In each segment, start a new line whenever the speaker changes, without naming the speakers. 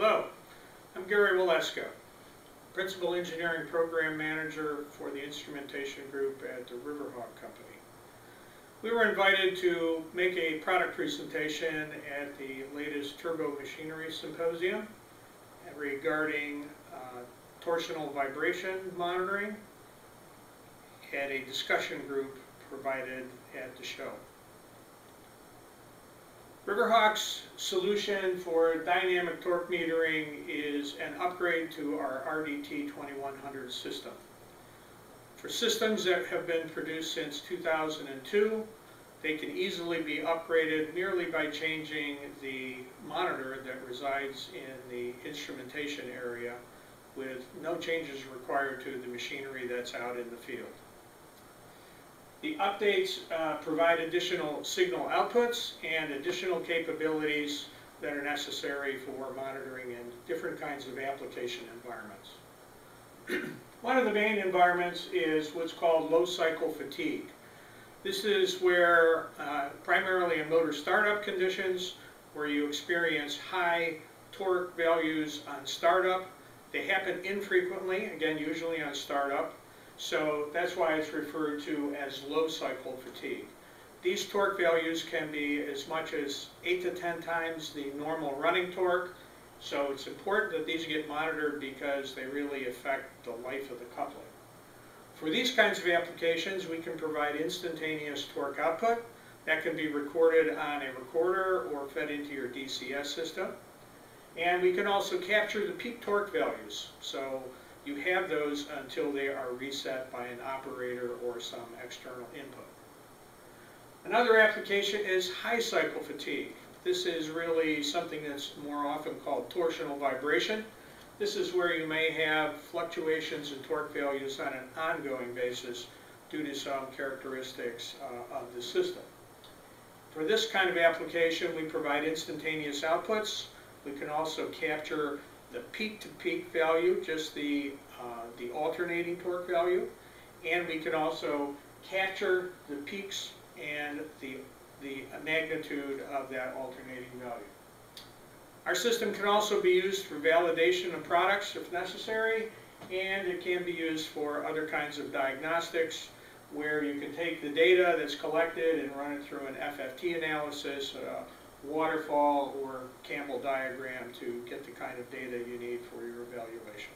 Hello, I'm Gary Wileczka, Principal Engineering Program Manager for the Instrumentation Group at the Riverhawk Company. We were invited to make a product presentation at the latest Turbo Machinery Symposium regarding uh, torsional vibration monitoring at a discussion group provided at the show. Riverhawk's solution for dynamic torque metering is an upgrade to our RDT 2100 system. For systems that have been produced since 2002, they can easily be upgraded merely by changing the monitor that resides in the instrumentation area with no changes required to the machinery that's out in the field. The updates uh, provide additional signal outputs and additional capabilities that are necessary for monitoring in different kinds of application environments. One of the main environments is what's called low cycle fatigue. This is where, uh, primarily in motor startup conditions, where you experience high torque values on startup. They happen infrequently, again, usually on startup. So that's why it's referred to as low cycle fatigue. These torque values can be as much as 8 to 10 times the normal running torque. So it's important that these get monitored because they really affect the life of the coupling. For these kinds of applications, we can provide instantaneous torque output. That can be recorded on a recorder or fed into your DCS system. And we can also capture the peak torque values. So you have those until they are reset by an operator or some external input. Another application is high cycle fatigue. This is really something that's more often called torsional vibration. This is where you may have fluctuations in torque values on an ongoing basis due to some characteristics uh, of the system. For this kind of application, we provide instantaneous outputs. We can also capture the peak-to-peak -peak value, just the, uh, the alternating torque value, and we can also capture the peaks and the, the magnitude of that alternating value. Our system can also be used for validation of products if necessary, and it can be used for other kinds of diagnostics where you can take the data that's collected and run it through an FFT analysis, uh, waterfall or Campbell diagram to get the kind of data you need for your evaluation.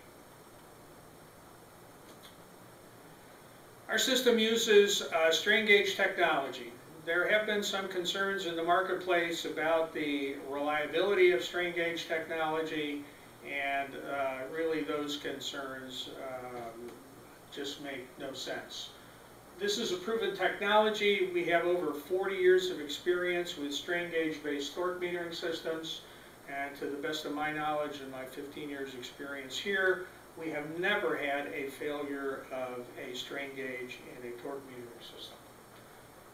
Our system uses uh, strain gauge technology. There have been some concerns in the marketplace about the reliability of strain gauge technology and uh, really those concerns um, just make no sense. This is a proven technology. We have over 40 years of experience with strain gauge based torque metering systems. And to the best of my knowledge and my 15 years experience here, we have never had a failure of a strain gauge in a torque metering system.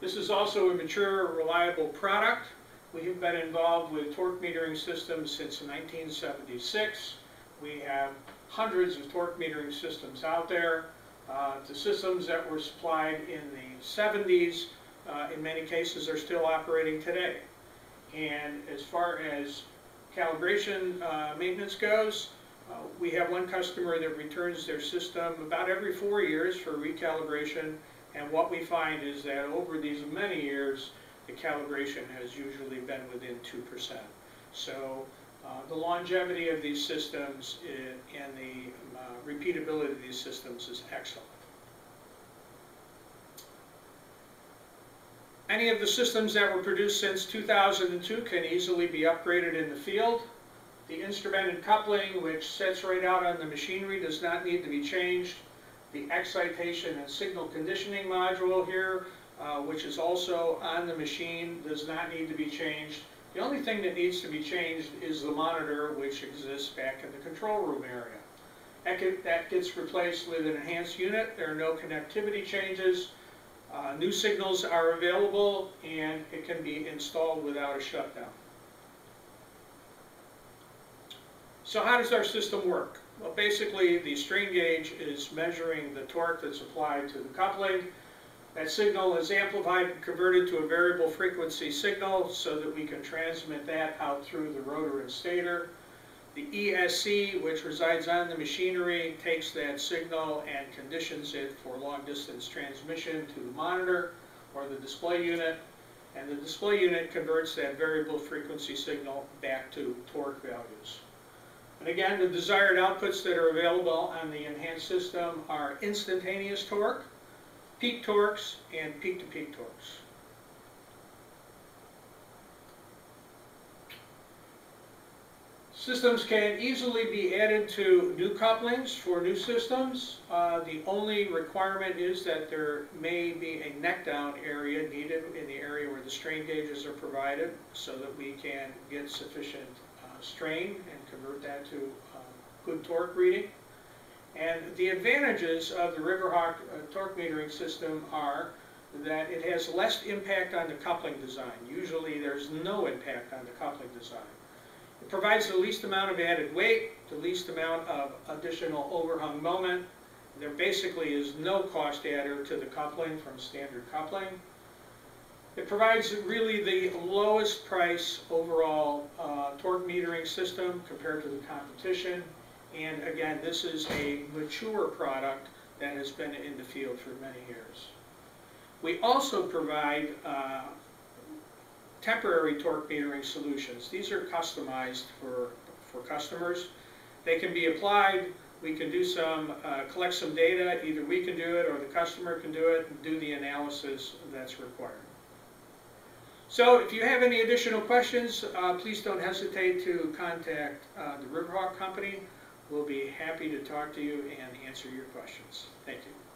This is also a mature, reliable product. We have been involved with torque metering systems since 1976. We have hundreds of torque metering systems out there. Uh, the systems that were supplied in the 70s, uh, in many cases, are still operating today. And as far as calibration uh, maintenance goes, we have one customer that returns their system about every four years for recalibration. And what we find is that over these many years, the calibration has usually been within 2%. So uh, the longevity of these systems and the repeatability of these systems is excellent. Any of the systems that were produced since 2002 can easily be upgraded in the field. The instrumented coupling, which sits right out on the machinery, does not need to be changed. The excitation and signal conditioning module here, uh, which is also on the machine, does not need to be changed. The only thing that needs to be changed is the monitor, which exists back in the control room area. That, get, that gets replaced with an enhanced unit. There are no connectivity changes. Uh, new signals are available and it can be installed without a shutdown. So how does our system work? Well, basically the strain gauge is measuring the torque that's applied to the coupling. That signal is amplified and converted to a variable frequency signal so that we can transmit that out through the rotor and stator. The ESC, which resides on the machinery, takes that signal and conditions it for long-distance transmission to the monitor or the display unit, and the display unit converts that variable frequency signal back to torque values. And again, the desired outputs that are available on the enhanced system are instantaneous torque, peak torques, and peak-to-peak torques. Systems can easily be added to new couplings for new systems. Uh, the only requirement is that there may be a neck down area needed in the area where the strain gauges are provided so that we can get sufficient uh, strain and convert that to um, good torque reading. And the advantages of the Riverhawk uh, torque metering system are that it has less impact on the coupling design. Usually there's no impact on the coupling design. It provides the least amount of added weight, the least amount of additional overhung moment. There basically is no cost adder to the coupling from standard coupling. It provides really the lowest price overall uh, torque metering system compared to the competition. And again, this is a mature product that has been in the field for many years. We also provide uh, temporary torque metering solutions. These are customized for, for customers. They can be applied, we can do some, uh, collect some data, either we can do it or the customer can do it, and do the analysis that's required. So if you have any additional questions, uh, please don't hesitate to contact uh, the Riverhawk Company. We'll be happy to talk to you and answer your questions. Thank you.